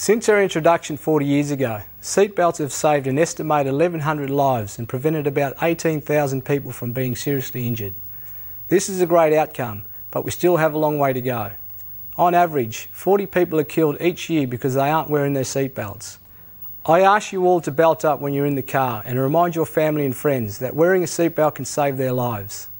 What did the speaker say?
Since their introduction 40 years ago, seatbelts have saved an estimated 1,100 lives and prevented about 18,000 people from being seriously injured. This is a great outcome, but we still have a long way to go. On average, 40 people are killed each year because they aren't wearing their seatbelts. I ask you all to belt up when you're in the car and remind your family and friends that wearing a seatbelt can save their lives.